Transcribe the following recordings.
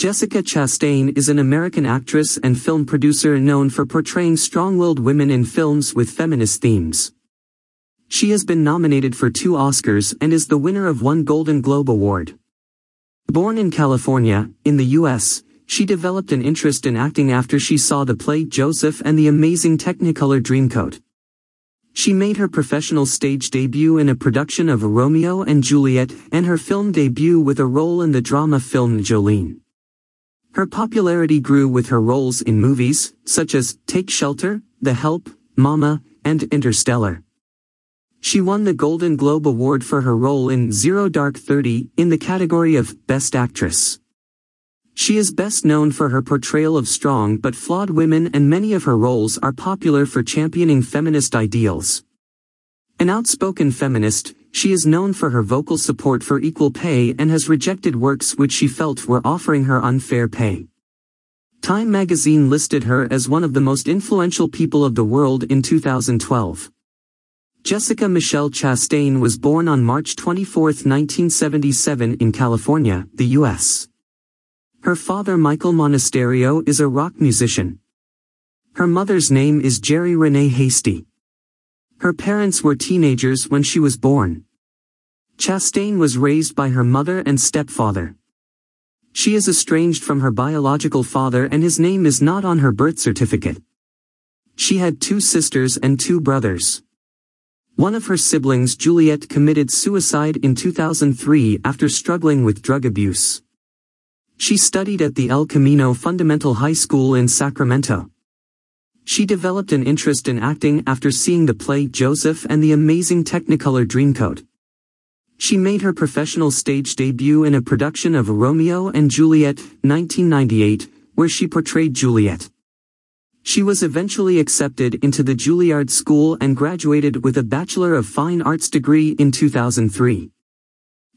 Jessica Chastain is an American actress and film producer known for portraying strong-willed women in films with feminist themes. She has been nominated for two Oscars and is the winner of one Golden Globe Award. Born in California, in the U.S., she developed an interest in acting after she saw the play Joseph and the Amazing Technicolor Dreamcoat. She made her professional stage debut in a production of Romeo and Juliet and her film debut with a role in the drama film Jolene. Her popularity grew with her roles in movies, such as Take Shelter, The Help, Mama, and Interstellar. She won the Golden Globe Award for her role in Zero Dark Thirty in the category of Best Actress. She is best known for her portrayal of strong but flawed women and many of her roles are popular for championing feminist ideals. An outspoken feminist, she is known for her vocal support for equal pay and has rejected works which she felt were offering her unfair pay. Time magazine listed her as one of the most influential people of the world in 2012. Jessica Michelle Chastain was born on March 24, 1977 in California, the U.S. Her father Michael Monasterio is a rock musician. Her mother's name is Jerri Renee Hastey. Her parents were teenagers when she was born. Chastain was raised by her mother and stepfather. She is estranged from her biological father and his name is not on her birth certificate. She had two sisters and two brothers. One of her siblings Juliet committed suicide in 2003 after struggling with drug abuse. She studied at the El Camino Fundamental High School in Sacramento. She developed an interest in acting after seeing the play Joseph and the Amazing Technicolor Dreamcoat. She made her professional stage debut in a production of Romeo and Juliet, 1998, where she portrayed Juliet. She was eventually accepted into the Juilliard School and graduated with a Bachelor of Fine Arts degree in 2003.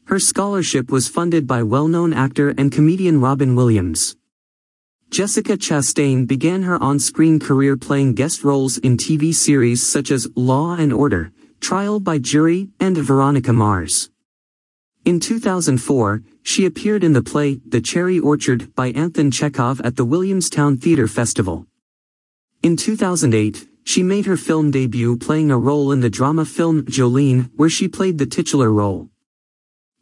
Her scholarship was funded by well-known actor and comedian Robin Williams. Jessica Chastain began her on-screen career playing guest roles in TV series such as Law and Order, Trial by Jury, and Veronica Mars. In 2004, she appeared in the play The Cherry Orchard by Anton Chekhov at the Williamstown Theatre Festival. In 2008, she made her film debut playing a role in the drama film Jolene where she played the titular role.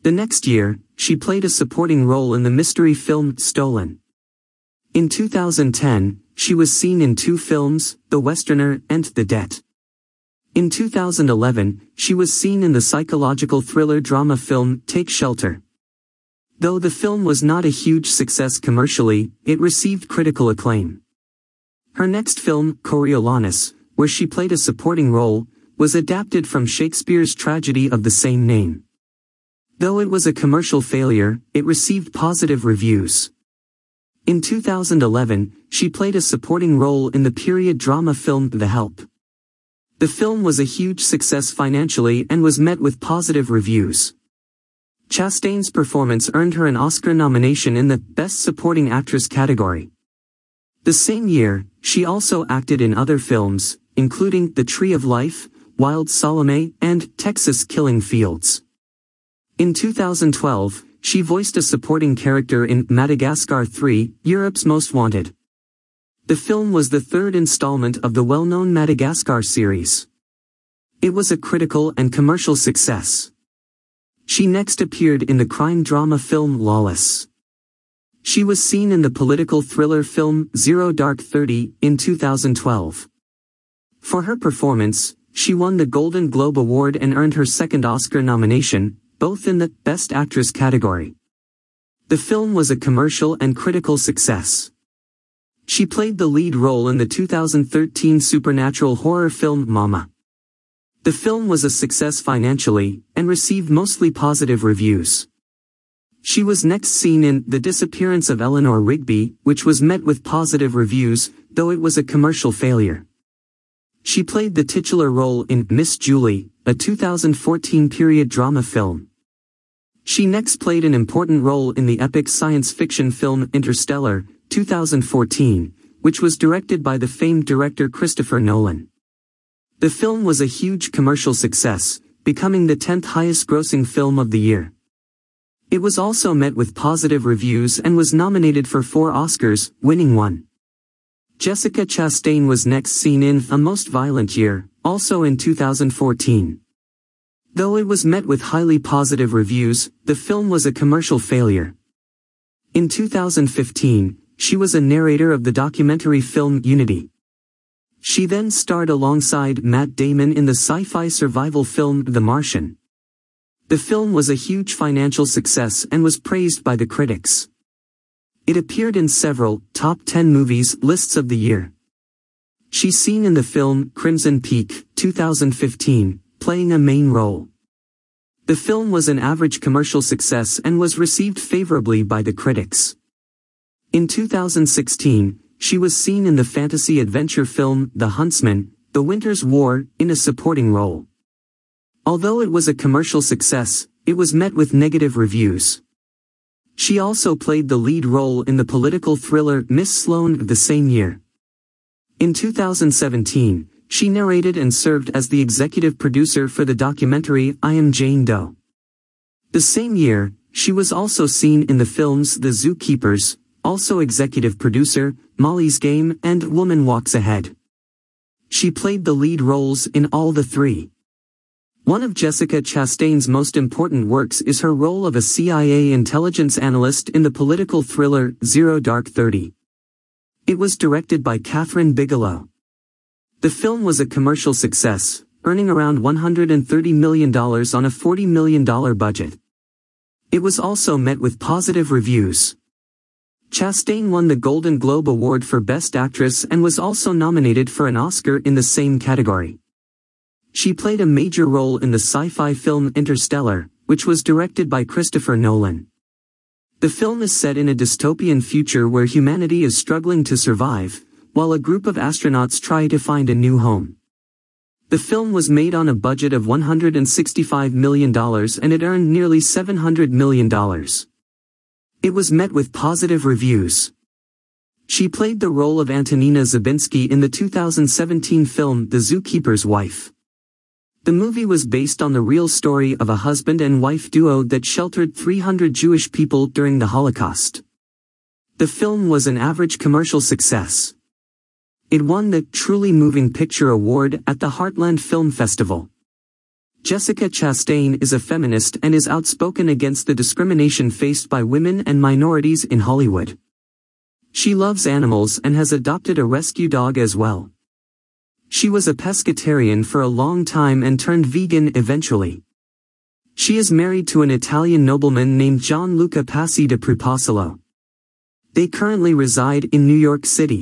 The next year, she played a supporting role in the mystery film Stolen. In 2010, she was seen in two films, The Westerner and The Debt. In 2011, she was seen in the psychological thriller drama film Take Shelter. Though the film was not a huge success commercially, it received critical acclaim. Her next film, Coriolanus, where she played a supporting role, was adapted from Shakespeare's tragedy of the same name. Though it was a commercial failure, it received positive reviews. In 2011, she played a supporting role in the period drama film The Help. The film was a huge success financially and was met with positive reviews. Chastain's performance earned her an Oscar nomination in the Best Supporting Actress category. The same year, she also acted in other films, including The Tree of Life, Wilde Salomé, and Texas Killing Fields. In 2012, she voiced a supporting character in Madagascar 3, Europe's Most Wanted. The film was the third installment of the well-known Madagascar series. It was a critical and commercial success. She next appeared in the crime drama film Lawless. She was seen in the political thriller film Zero Dark Thirty in 2012. For her performance, she won the Golden Globe Award and earned her second Oscar nomination, both in the Best Actress category. The film was a commercial and critical success. She played the lead role in the 2013 supernatural horror film Mama. The film was a success financially, and received mostly positive reviews. She was next seen in The Disappearance of Eleanor Rigby, which was met with positive reviews, though it was a commercial failure. She played the titular role in Miss Julie, a 2014 period drama film. She next played an important role in the epic science fiction film Interstellar, 2014, which was directed by the famed director Christopher Nolan. The film was a huge commercial success, becoming the 10th highest grossing film of the year. It was also met with positive reviews and was nominated for four Oscars, winning one. Jessica Chastain was next seen in A Most Violent Year, also in 2014. Though it was met with highly positive reviews, the film was a commercial failure. In 2015, she was a narrator of the documentary film Unity. She then starred alongside Matt Damon in the sci-fi survival film The Martian. The film was a huge financial success and was praised by the critics. It appeared in several top 10 movies lists of the year. She's seen in the film Crimson Peak, 2015, playing a main role. The film was an average commercial success and was received favorably by the critics. In 2016, she was seen in the fantasy adventure film The Huntsman, The Winter's War, in a supporting role. Although it was a commercial success, it was met with negative reviews. She also played the lead role in the political thriller Miss Sloane the same year. In 2017, she narrated and served as the executive producer for the documentary I Am Jane Doe. The same year, she was also seen in the films The Zookeepers, also executive producer, Molly's Game and Woman Walks Ahead. She played the lead roles in all the three. One of Jessica Chastain's most important works is her role of a CIA intelligence analyst in the political thriller Zero Dark Thirty. It was directed by Kathryn Bigelow. The film was a commercial success, earning around $130 million on a $40 million budget. It was also met with positive reviews. Chastain won the Golden Globe Award for Best Actress and was also nominated for an Oscar in the same category. She played a major role in the sci-fi film Interstellar, which was directed by Christopher Nolan. The film is set in a dystopian future where humanity is struggling to survive, while a group of astronauts try to find a new home. The film was made on a budget of $165 million and it earned nearly $700 million. It was met with positive reviews. She played the role of Antonina Zabinski in the 2017 film The Zookeeper's Wife. The movie was based on the real story of a husband and wife duo that sheltered 300 Jewish people during the Holocaust. The film was an average commercial success. It won the Truly Moving Picture Award at the Heartland Film Festival. Jessica Chastain is a feminist and is outspoken against the discrimination faced by women and minorities in Hollywood. She loves animals and has adopted a rescue dog as well. She was a pescatarian for a long time and turned vegan eventually. She is married to an Italian nobleman named Gianluca Passi de Preposulo. They currently reside in New York City.